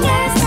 fingers